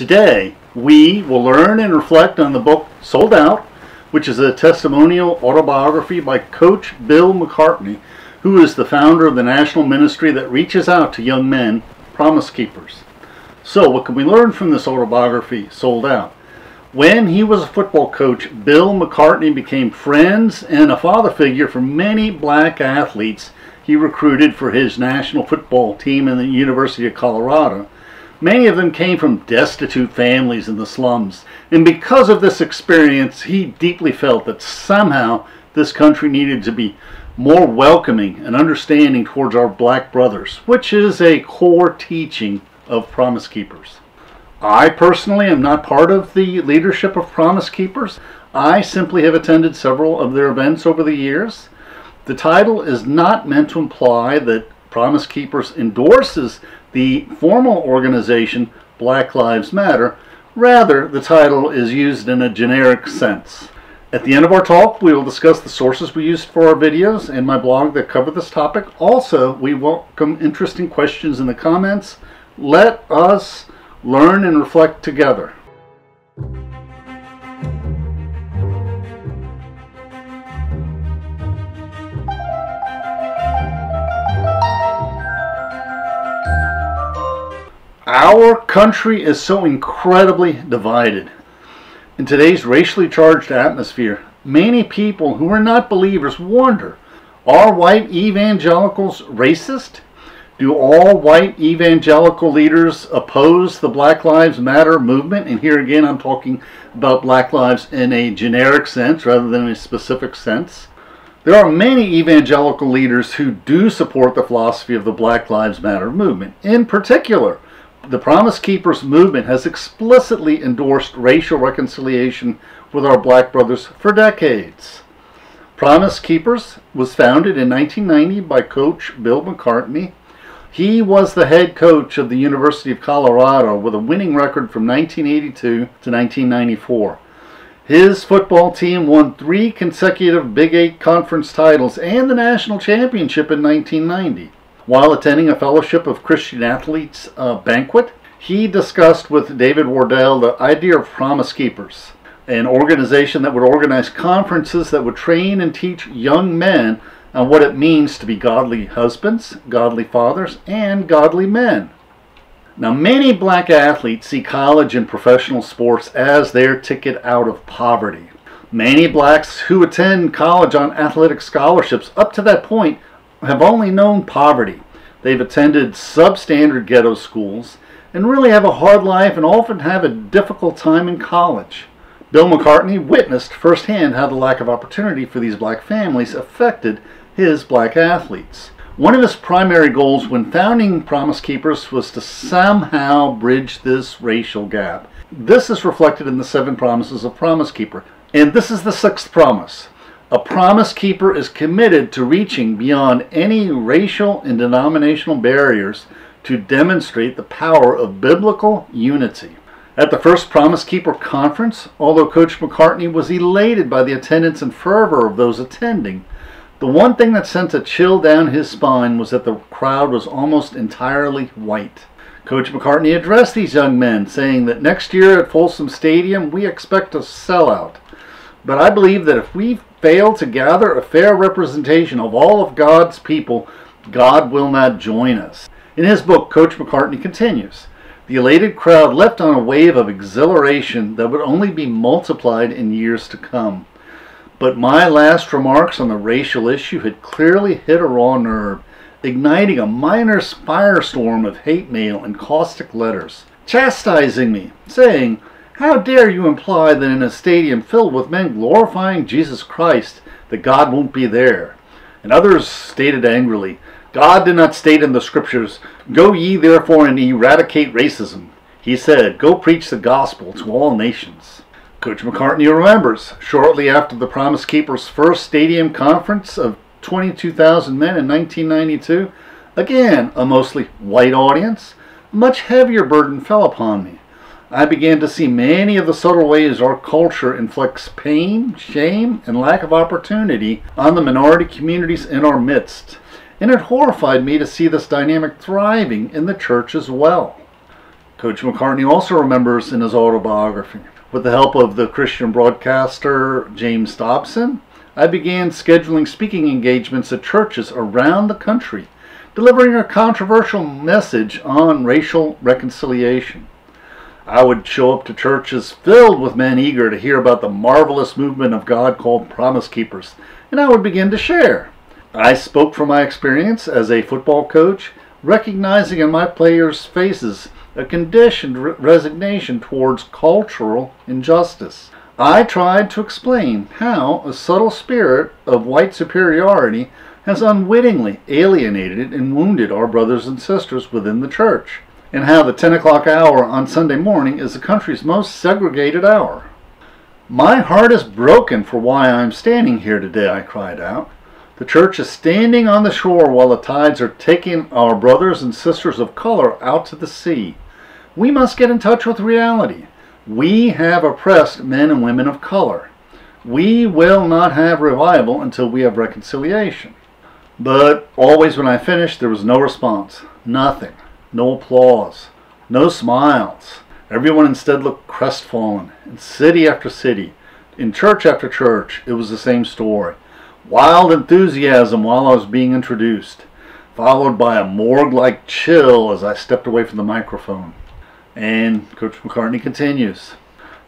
Today, we will learn and reflect on the book Sold Out, which is a testimonial autobiography by Coach Bill McCartney, who is the founder of the national ministry that reaches out to young men, Promise Keepers. So, what can we learn from this autobiography, Sold Out? When he was a football coach, Bill McCartney became friends and a father figure for many black athletes he recruited for his national football team in the University of Colorado. Many of them came from destitute families in the slums, and because of this experience, he deeply felt that somehow this country needed to be more welcoming and understanding towards our black brothers, which is a core teaching of Promise Keepers. I personally am not part of the leadership of Promise Keepers. I simply have attended several of their events over the years. The title is not meant to imply that Promise Keepers endorses the formal organization Black Lives Matter. Rather, the title is used in a generic sense. At the end of our talk, we will discuss the sources we used for our videos and my blog that cover this topic. Also, we welcome interesting questions in the comments. Let us learn and reflect together. Our country is so incredibly divided. In today's racially charged atmosphere, many people who are not believers wonder are white evangelicals racist? Do all white evangelical leaders oppose the Black Lives Matter movement? And here again, I'm talking about Black Lives in a generic sense rather than a specific sense. There are many evangelical leaders who do support the philosophy of the Black Lives Matter movement. In particular, the Promise Keepers movement has explicitly endorsed racial reconciliation with our black brothers for decades. Promise Keepers was founded in 1990 by Coach Bill McCartney he was the head coach of the University of Colorado with a winning record from 1982 to 1994. His football team won three consecutive Big Eight conference titles and the national championship in 1990. While attending a Fellowship of Christian Athletes uh, banquet, he discussed with David Wardell the idea of Promise Keepers, an organization that would organize conferences that would train and teach young men on what it means to be godly husbands, godly fathers, and godly men. Now, many black athletes see college and professional sports as their ticket out of poverty. Many blacks who attend college on athletic scholarships up to that point have only known poverty. They've attended substandard ghetto schools and really have a hard life and often have a difficult time in college. Bill McCartney witnessed firsthand how the lack of opportunity for these black families affected his black athletes. One of his primary goals when founding Promise Keepers was to somehow bridge this racial gap. This is reflected in the seven promises of Promise Keeper. And this is the sixth promise. A promise keeper is committed to reaching beyond any racial and denominational barriers to demonstrate the power of biblical unity. At the first Promise Keeper conference, although Coach McCartney was elated by the attendance and fervor of those attending, the one thing that sent a chill down his spine was that the crowd was almost entirely white. Coach McCartney addressed these young men, saying that next year at Folsom Stadium we expect a sellout. But I believe that if we fail to gather a fair representation of all of God's people, God will not join us. In his book, Coach McCartney continues The elated crowd left on a wave of exhilaration that would only be multiplied in years to come. But my last remarks on the racial issue had clearly hit a raw nerve, igniting a minor firestorm of hate mail and caustic letters, chastising me, saying, How dare you imply that in a stadium filled with men glorifying Jesus Christ, that God won't be there? And others stated angrily, God did not state in the scriptures, Go ye therefore and eradicate racism. He said, Go preach the gospel to all nations. Coach McCartney remembers shortly after the Promise Keepers' first stadium conference of 22,000 men in 1992, again a mostly white audience, much heavier burden fell upon me. I began to see many of the subtle ways our culture inflicts pain, shame, and lack of opportunity on the minority communities in our midst, and it horrified me to see this dynamic thriving in the church as well. Coach McCartney also remembers in his autobiography with the help of the Christian broadcaster James Dobson, I began scheduling speaking engagements at churches around the country, delivering a controversial message on racial reconciliation. I would show up to churches filled with men eager to hear about the marvelous movement of God called Promise Keepers, and I would begin to share. I spoke from my experience as a football coach, recognizing in my players' faces a conditioned re- resignation towards cultural injustice. I tried to explain how a subtle spirit of white superiority has unwittingly alienated and wounded our brothers and sisters within the church, and how the 10 o'clock hour on Sunday morning is the country's most segregated hour. My heart is broken for why I am standing here today, I cried out. The church is standing on the shore while the tides are taking our brothers and sisters of color out to the sea. We must get in touch with reality. We have oppressed men and women of color. We will not have revival until we have reconciliation. But always when I finished, there was no response. Nothing. No applause. No smiles. Everyone instead looked crestfallen. In city after city, in church after church, it was the same story. Wild enthusiasm while I was being introduced, followed by a morgue like chill as I stepped away from the microphone. And Coach McCartney continues.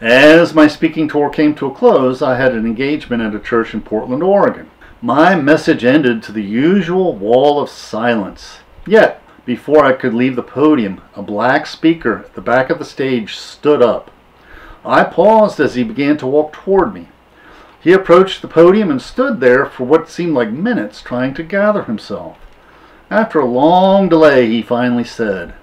As my speaking tour came to a close, I had an engagement at a church in Portland, Oregon. My message ended to the usual wall of silence. Yet, before I could leave the podium, a black speaker at the back of the stage stood up. I paused as he began to walk toward me. He approached the podium and stood there for what seemed like minutes trying to gather himself. After a long delay, he finally said,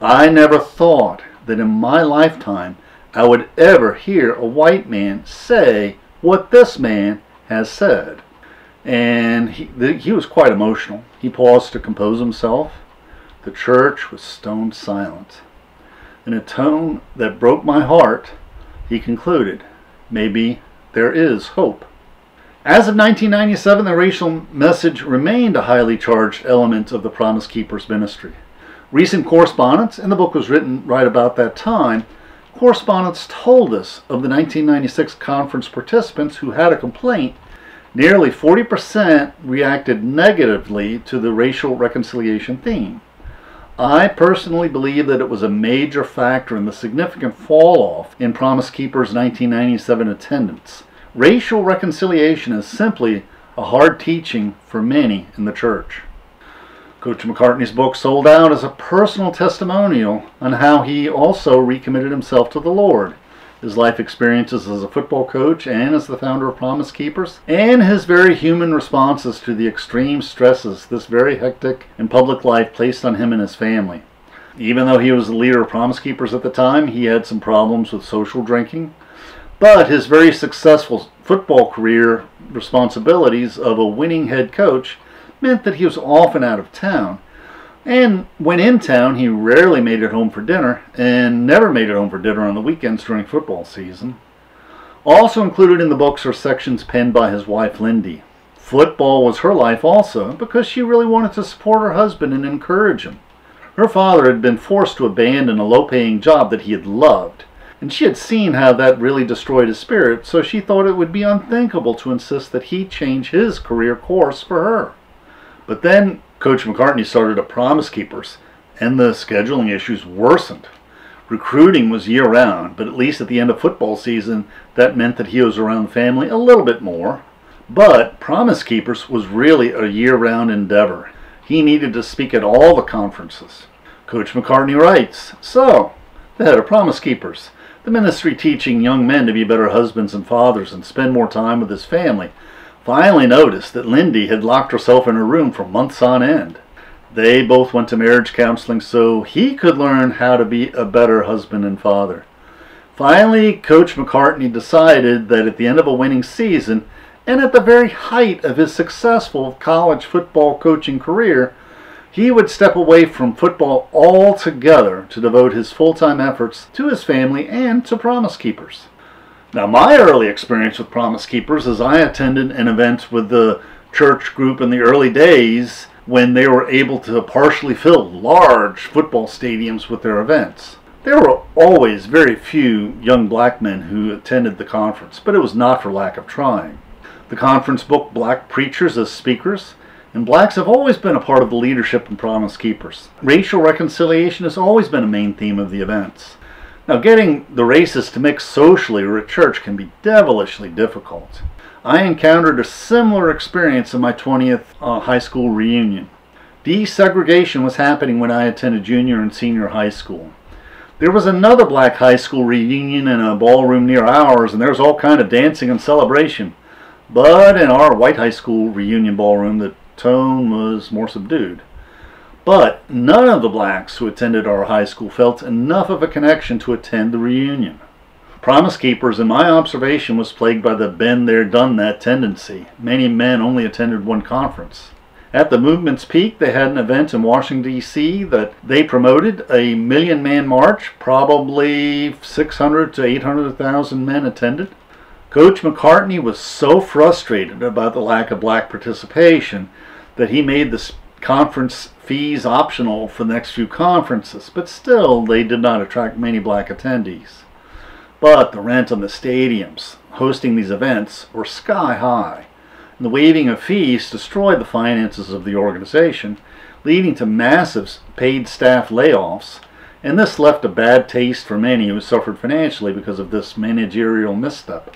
I never thought that in my lifetime I would ever hear a white man say what this man has said. And he, he was quite emotional. He paused to compose himself. The church was stone silent. In a tone that broke my heart, he concluded, Maybe there is hope. As of 1997, the racial message remained a highly charged element of the Promise Keepers ministry. Recent correspondence, and the book was written right about that time, correspondence told us of the 1996 conference participants who had a complaint. Nearly 40% reacted negatively to the racial reconciliation theme. I personally believe that it was a major factor in the significant fall off in Promise Keepers' 1997 attendance. Racial reconciliation is simply a hard teaching for many in the church. Coach McCartney's book sold out as a personal testimonial on how he also recommitted himself to the Lord, his life experiences as a football coach and as the founder of Promise Keepers, and his very human responses to the extreme stresses this very hectic and public life placed on him and his family. Even though he was the leader of Promise Keepers at the time, he had some problems with social drinking, but his very successful football career responsibilities of a winning head coach meant that he was often out of town. And when in town, he rarely made it home for dinner, and never made it home for dinner on the weekends during football season. Also included in the books are sections penned by his wife Lindy. Football was her life also, because she really wanted to support her husband and encourage him. Her father had been forced to abandon a low paying job that he had loved, and she had seen how that really destroyed his spirit, so she thought it would be unthinkable to insist that he change his career course for her. But then Coach McCartney started a Promise Keepers, and the scheduling issues worsened. Recruiting was year round, but at least at the end of football season, that meant that he was around the family a little bit more. But Promise Keepers was really a year round endeavor. He needed to speak at all the conferences. Coach McCartney writes So, the head of Promise Keepers, the ministry teaching young men to be better husbands and fathers and spend more time with his family, finally noticed that Lindy had locked herself in her room for months on end. They both went to marriage counseling so he could learn how to be a better husband and father. Finally, Coach McCartney decided that at the end of a winning season, and at the very height of his successful college football coaching career, he would step away from football altogether to devote his full time efforts to his family and to Promise Keepers. Now, my early experience with Promise Keepers is I attended an event with the church group in the early days when they were able to partially fill large football stadiums with their events. There were always very few young black men who attended the conference, but it was not for lack of trying. The conference booked black preachers as speakers, and blacks have always been a part of the leadership in Promise Keepers. Racial reconciliation has always been a main theme of the events. Now, getting the races to mix socially or at church can be devilishly difficult. I encountered a similar experience in my 20th uh, high school reunion. Desegregation was happening when I attended junior and senior high school. There was another black high school reunion in a ballroom near ours, and there was all kind of dancing and celebration. But in our white high school reunion ballroom, the tone was more subdued. But none of the blacks who attended our high school felt enough of a connection to attend the reunion. Promise Keepers, in my observation, was plagued by the been there, done that tendency. Many men only attended one conference. At the movement's peak, they had an event in Washington, D.C. that they promoted, a million man march. Probably 600 to 800,000 men attended. Coach McCartney was so frustrated about the lack of black participation that he made the conference fees optional for the next few conferences, but still they did not attract many black attendees. But the rent on the stadiums hosting these events were sky high, and the waiving of fees destroyed the finances of the organization, leading to massive paid staff layoffs, and this left a bad taste for many who suffered financially because of this managerial misstep.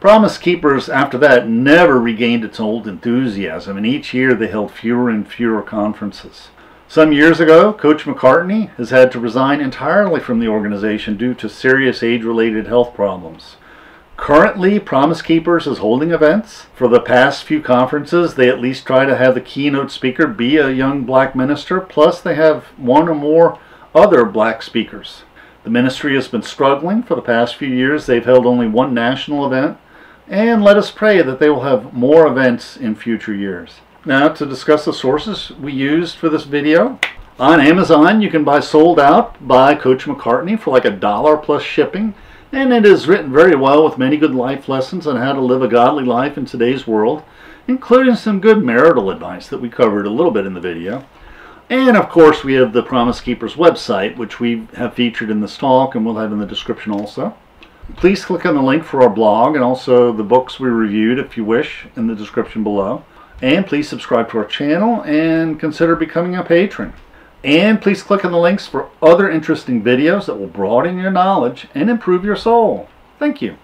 Promise Keepers after that never regained its old enthusiasm, and each year they held fewer and fewer conferences. Some years ago, Coach McCartney has had to resign entirely from the organization due to serious age related health problems. Currently, Promise Keepers is holding events. For the past few conferences, they at least try to have the keynote speaker be a young black minister, plus, they have one or more other black speakers. The ministry has been struggling for the past few years. They've held only one national event and let us pray that they will have more events in future years. Now, to discuss the sources we used for this video, on Amazon you can buy Sold Out by Coach McCartney for like a dollar plus shipping, and it is written very well with many good life lessons on how to live a godly life in today's world, including some good marital advice that we covered a little bit in the video. And of course, we have the Promise Keepers website, which we have featured in this talk and we'll have in the description also. Please click on the link for our blog and also the books we reviewed if you wish in the description below. And please subscribe to our channel and consider becoming a patron. And please click on the links for other interesting videos that will broaden your knowledge and improve your soul. Thank you.